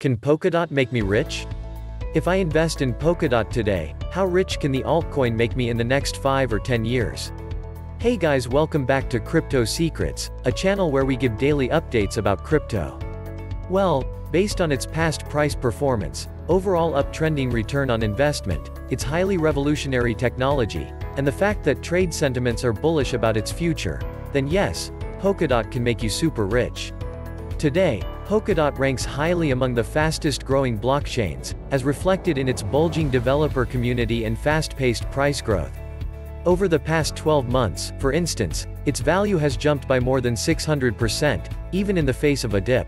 Can Polkadot make me rich? If I invest in Polkadot today, how rich can the altcoin make me in the next 5 or 10 years? Hey guys welcome back to Crypto Secrets, a channel where we give daily updates about crypto. Well, based on its past price performance, overall uptrending return on investment, its highly revolutionary technology, and the fact that trade sentiments are bullish about its future, then yes, Polkadot can make you super rich. Today, Polkadot ranks highly among the fastest growing blockchains, as reflected in its bulging developer community and fast-paced price growth. Over the past 12 months, for instance, its value has jumped by more than 600%, even in the face of a dip.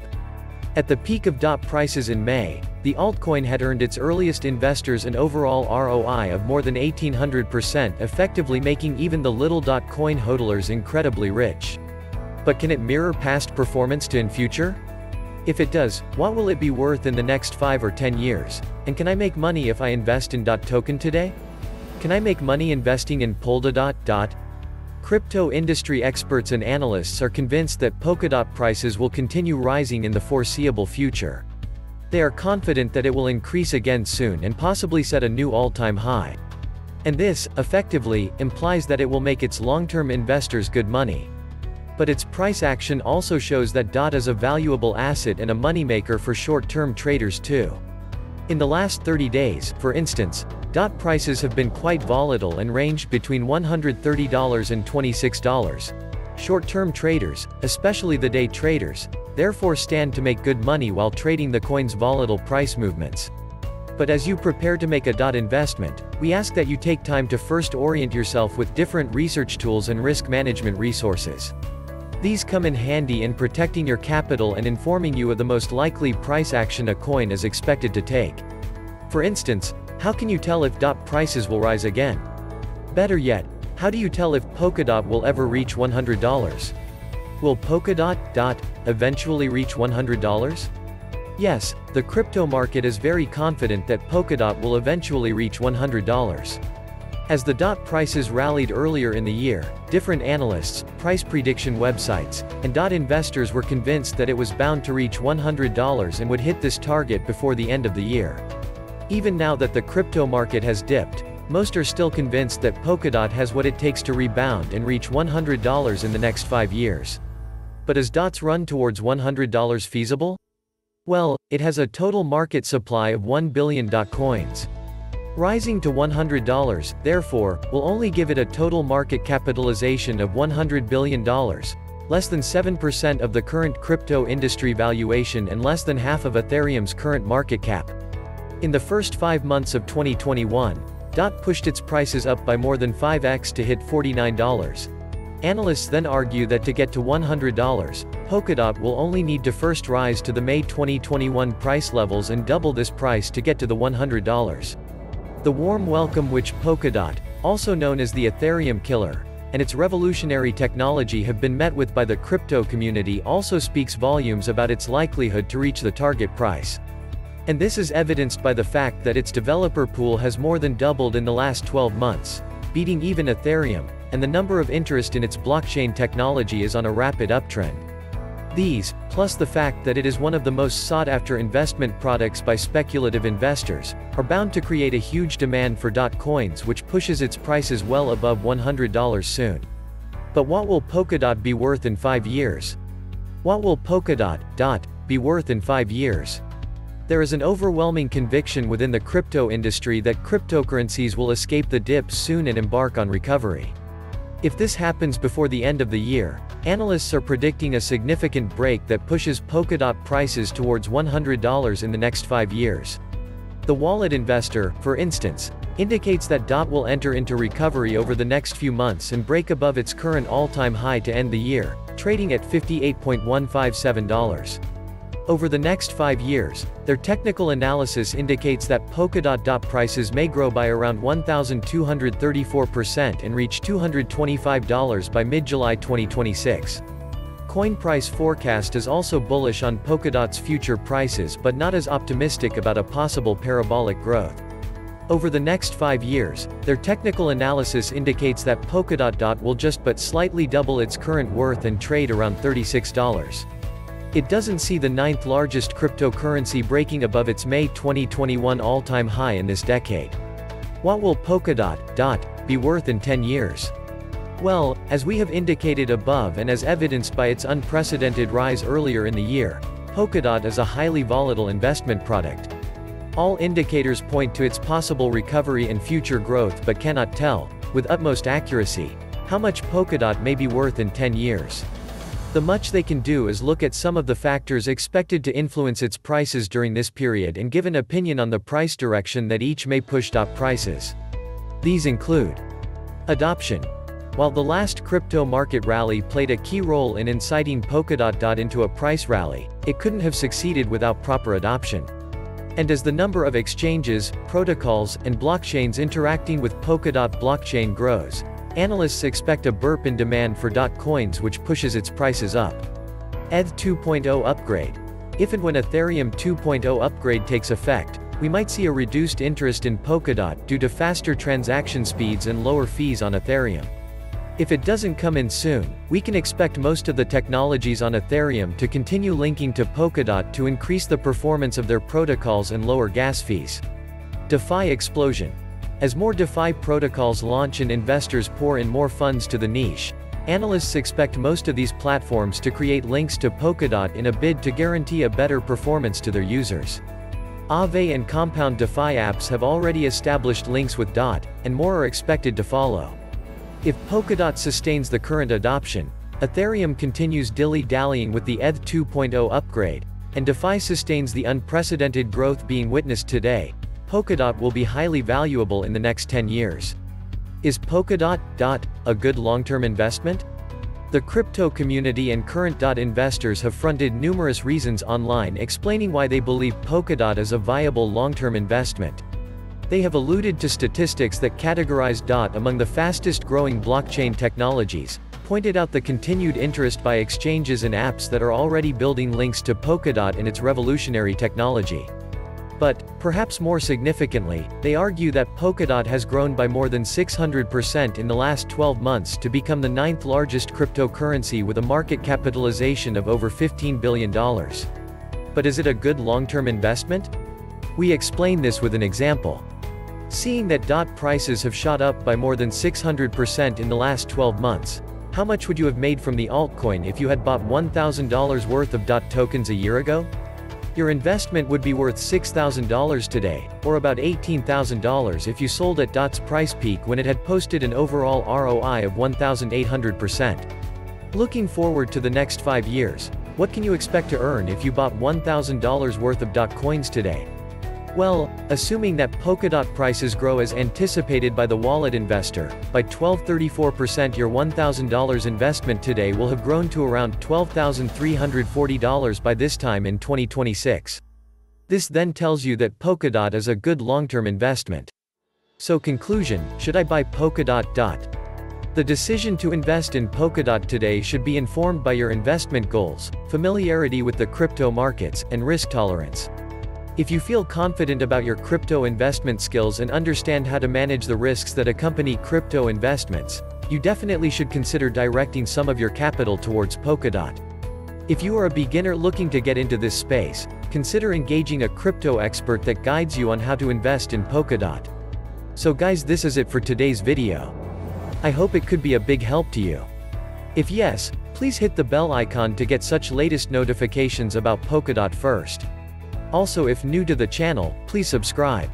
At the peak of DOT prices in May, the altcoin had earned its earliest investors an overall ROI of more than 1800% effectively making even the little DOT coin hodlers incredibly rich. But can it mirror past performance to in future? If it does, what will it be worth in the next 5 or 10 years? And can I make money if I invest in DOT token today? Can I make money investing in Polkadot? Dot? Crypto industry experts and analysts are convinced that Polkadot prices will continue rising in the foreseeable future. They are confident that it will increase again soon and possibly set a new all-time high. And this, effectively, implies that it will make its long-term investors good money but its price action also shows that DOT is a valuable asset and a moneymaker for short-term traders too. In the last 30 days, for instance, DOT prices have been quite volatile and ranged between $130 and $26. Short-term traders, especially the day traders, therefore stand to make good money while trading the coin's volatile price movements. But as you prepare to make a DOT investment, we ask that you take time to first orient yourself with different research tools and risk management resources. These come in handy in protecting your capital and informing you of the most likely price action a coin is expected to take. For instance, how can you tell if DOT prices will rise again? Better yet, how do you tell if Polkadot will ever reach $100? Will Polkadot, DOT, eventually reach $100? Yes, the crypto market is very confident that Polkadot will eventually reach $100. As the DOT prices rallied earlier in the year, different analysts, price prediction websites, and DOT investors were convinced that it was bound to reach $100 and would hit this target before the end of the year. Even now that the crypto market has dipped, most are still convinced that Polkadot has what it takes to rebound and reach $100 in the next five years. But is DOT's run towards $100 feasible? Well, it has a total market supply of 1 billion DOT coins. Rising to $100, therefore, will only give it a total market capitalization of $100 billion, less than 7% of the current crypto industry valuation and less than half of Ethereum's current market cap. In the first five months of 2021, DOT pushed its prices up by more than 5x to hit $49. Analysts then argue that to get to $100, Polkadot will only need to first rise to the May 2021 price levels and double this price to get to the $100. The warm welcome which Polkadot, also known as the Ethereum killer, and its revolutionary technology have been met with by the crypto community also speaks volumes about its likelihood to reach the target price. And this is evidenced by the fact that its developer pool has more than doubled in the last 12 months, beating even Ethereum, and the number of interest in its blockchain technology is on a rapid uptrend. These, plus the fact that it is one of the most sought-after investment products by speculative investors, are bound to create a huge demand for DOT coins which pushes its prices well above $100 soon. But what will Polkadot be worth in 5 years? What will Polkadot, DOT, be worth in 5 years? There is an overwhelming conviction within the crypto industry that cryptocurrencies will escape the dip soon and embark on recovery. If this happens before the end of the year, analysts are predicting a significant break that pushes Polkadot prices towards $100 in the next five years. The wallet investor, for instance, indicates that DOT will enter into recovery over the next few months and break above its current all-time high to end the year, trading at $58.157. Over the next five years, their technical analysis indicates that Polkadot dot prices may grow by around 1,234% and reach $225 by mid-July 2026. Coin price forecast is also bullish on Polkadot's future prices but not as optimistic about a possible parabolic growth. Over the next five years, their technical analysis indicates that Polkadot dot will just but slightly double its current worth and trade around $36. It doesn't see the ninth largest cryptocurrency breaking above its May 2021 all-time high in this decade. What will Polkadot, DOT, be worth in 10 years? Well, as we have indicated above and as evidenced by its unprecedented rise earlier in the year, Polkadot is a highly volatile investment product. All indicators point to its possible recovery and future growth but cannot tell, with utmost accuracy, how much Polkadot may be worth in 10 years. The much they can do is look at some of the factors expected to influence its prices during this period and give an opinion on the price direction that each may push prices. These include adoption. While the last crypto market rally played a key role in inciting Polkadot into a price rally, it couldn't have succeeded without proper adoption. And as the number of exchanges, protocols, and blockchains interacting with Polkadot blockchain grows, Analysts expect a burp in demand for DOT coins which pushes its prices up. ETH 2.0 upgrade. If and when Ethereum 2.0 upgrade takes effect, we might see a reduced interest in Polkadot due to faster transaction speeds and lower fees on Ethereum. If it doesn't come in soon, we can expect most of the technologies on Ethereum to continue linking to Polkadot to increase the performance of their protocols and lower gas fees. DeFi explosion. As more DeFi protocols launch and investors pour in more funds to the niche, analysts expect most of these platforms to create links to Polkadot in a bid to guarantee a better performance to their users. Aave and Compound DeFi apps have already established links with DOT, and more are expected to follow. If Polkadot sustains the current adoption, Ethereum continues dilly-dallying with the ETH 2.0 upgrade, and DeFi sustains the unprecedented growth being witnessed today, Polkadot will be highly valuable in the next 10 years. Is Polkadot, DOT, a good long-term investment? The crypto community and current DOT investors have fronted numerous reasons online explaining why they believe Polkadot is a viable long-term investment. They have alluded to statistics that categorize DOT among the fastest growing blockchain technologies, pointed out the continued interest by exchanges and apps that are already building links to Polkadot and its revolutionary technology. But, perhaps more significantly, they argue that Polkadot has grown by more than 600% in the last 12 months to become the ninth largest cryptocurrency with a market capitalization of over $15 billion. But is it a good long-term investment? We explain this with an example. Seeing that DOT prices have shot up by more than 600% in the last 12 months, how much would you have made from the altcoin if you had bought $1,000 worth of DOT tokens a year ago? Your investment would be worth $6,000 today, or about $18,000 if you sold at DOT's price peak when it had posted an overall ROI of 1,800%. Looking forward to the next 5 years, what can you expect to earn if you bought $1,000 worth of DOT coins today? Well, assuming that Polkadot prices grow as anticipated by the wallet investor, by 1234% your $1,000 investment today will have grown to around $12,340 by this time in 2026. This then tells you that Polkadot is a good long-term investment. So conclusion, should I buy Polkadot? Dot. The decision to invest in Polkadot today should be informed by your investment goals, familiarity with the crypto markets, and risk tolerance. If you feel confident about your crypto investment skills and understand how to manage the risks that accompany crypto investments, you definitely should consider directing some of your capital towards Polkadot. If you are a beginner looking to get into this space, consider engaging a crypto expert that guides you on how to invest in Polkadot. So guys this is it for today's video. I hope it could be a big help to you. If yes, please hit the bell icon to get such latest notifications about Polkadot first. Also if new to the channel, please subscribe.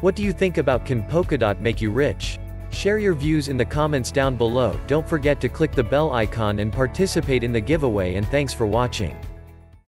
What do you think about can Polkadot make you rich? Share your views in the comments down below, don't forget to click the bell icon and participate in the giveaway and thanks for watching.